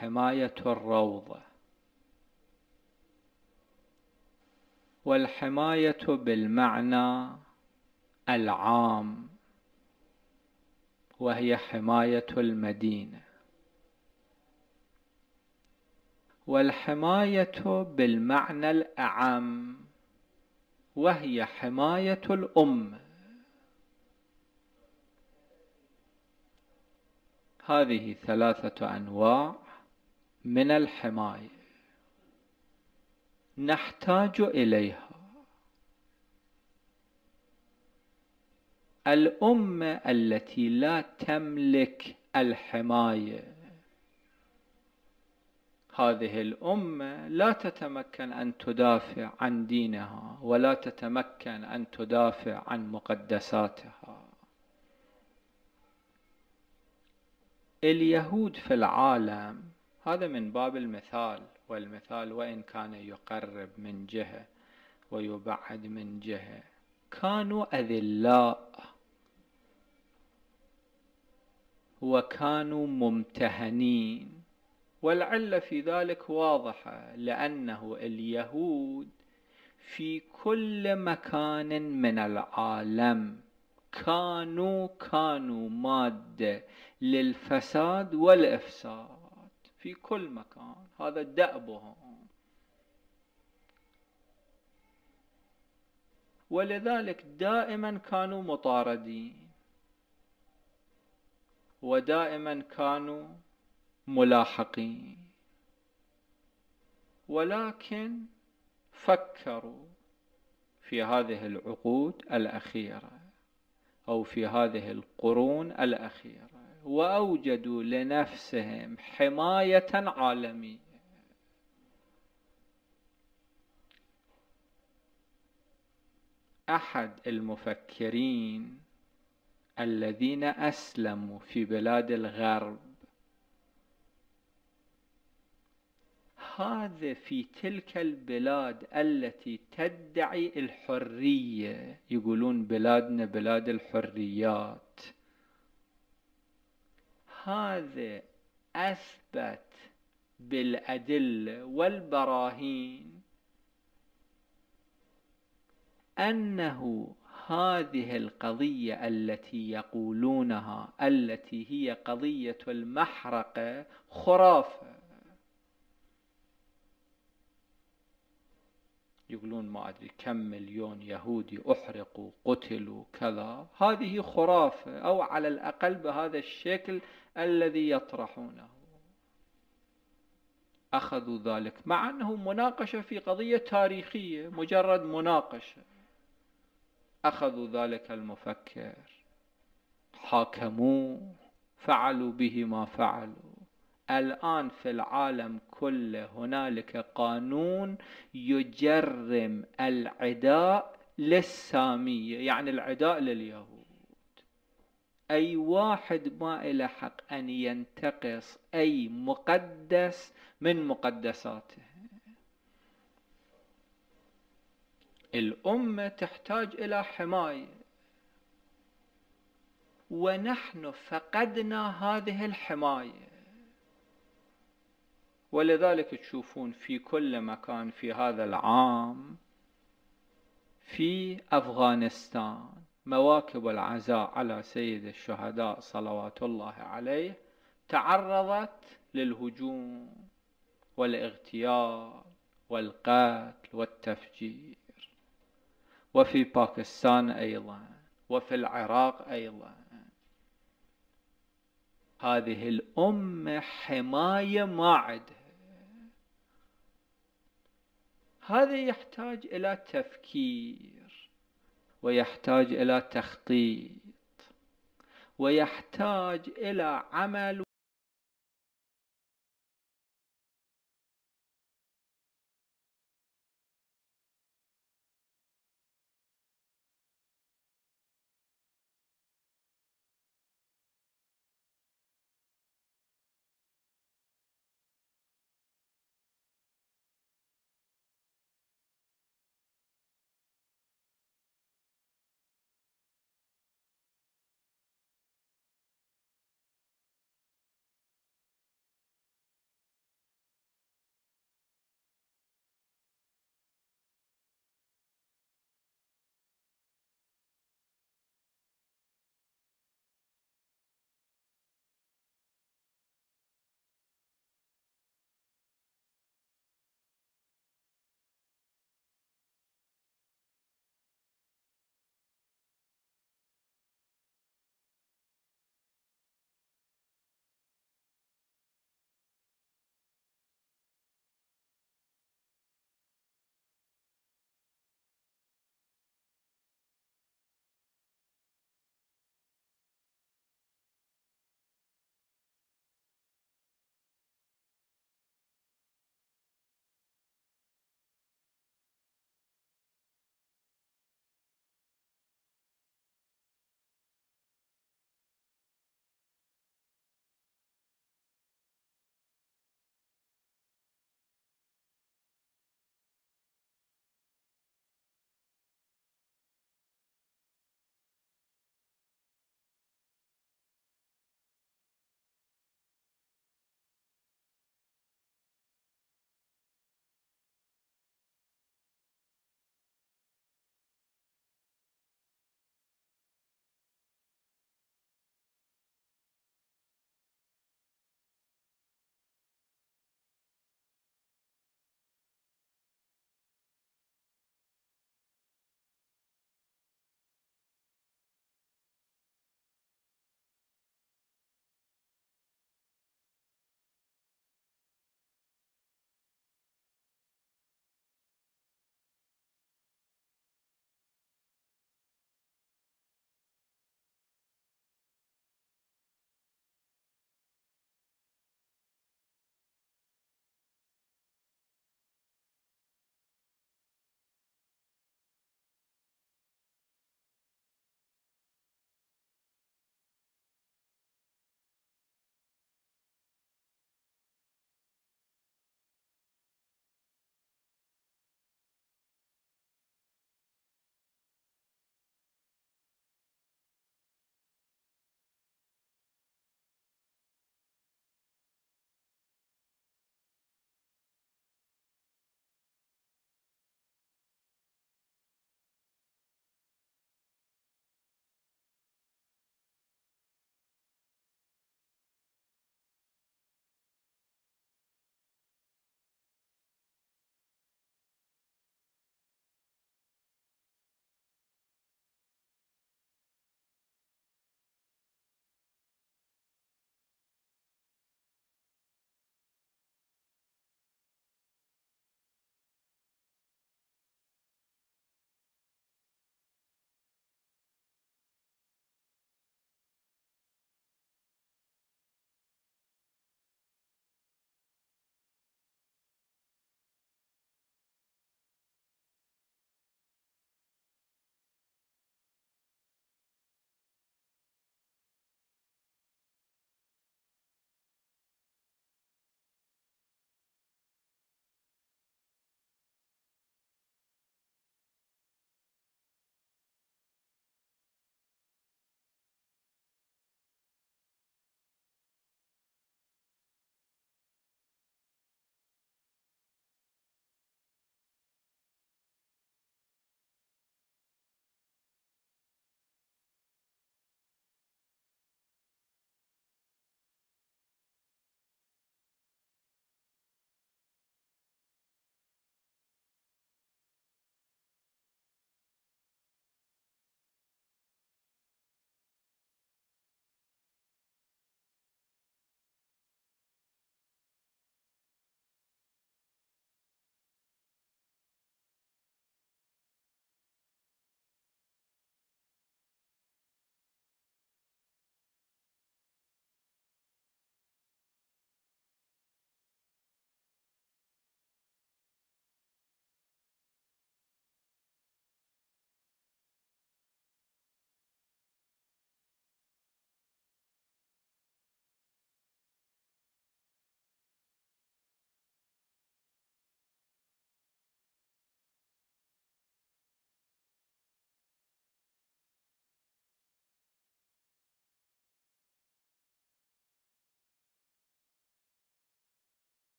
حماية الروضة. والحماية بالمعنى العام وهي حماية المدينة. والحماية بالمعنى الأعم وهي حماية الأمة هذه ثلاثة أنواع. من الحماية. نحتاج إليها. الأمة التي لا تملك الحماية. هذه الأمة لا تتمكن أن تدافع عن دينها ولا تتمكن أن تدافع عن مقدساتها. اليهود في العالم هذا من باب المثال والمثال وإن كان يقرب من جهة ويبعد من جهة. كانوا أذلاء. وكانوا ممتهنين. والعلة في ذلك واضحة لأنه اليهود في كل مكان من العالم كانوا كانوا مادة للفساد والإفساد. في كل مكان. هذا دأبهم. ولذلك دائما كانوا مطاردين. ودائما كانوا ملاحقين. ولكن فكروا في هذه العقود الأخيرة أو في هذه القرون الأخيرة. وأوجدوا لنفسهم حماية عالمية. أحد المفكرين الذين أسلموا في بلاد الغرب هذا في تلك البلاد التي تدعي الحرية يقولون بلادنا بلاد الحريات. هذا أثبت بالأدلة والبراهين أنه هذه القضية التي يقولونها التي هي قضية المحرقة خرافة. يقولون ما أدري كم مليون يهودي أحرقوا قتلوا كذا. هذه خرافة أو على الأقل بهذا الشكل الذي يطرحونه. أخذوا ذلك مع أنه مناقشة في قضية تاريخية مجرد مناقشة. أخذوا ذلك المفكر حاكموه فعلوا به ما فعلوا. الآن في العالم كله هنالك قانون يجرم العداء للسامية يعني العداء لليهود. أي واحد ما إلى حق أن ينتقص أي مقدس من مقدساته. الأمة تحتاج إلى حماية. ونحن فقدنا هذه الحماية. ولذلك تشوفون في كل مكان في هذا العام في أفغانستان مواكب العزاء على سيد الشهداء صلوات الله عليه تعرضت للهجوم والاغتيال والقتل والتفجير. وفي باكستان أيضا وفي العراق أيضا. هذه الأمة حماية ما عندها هذا يحتاج إلى تفكير ويحتاج إلى تخطيط ويحتاج إلى عمل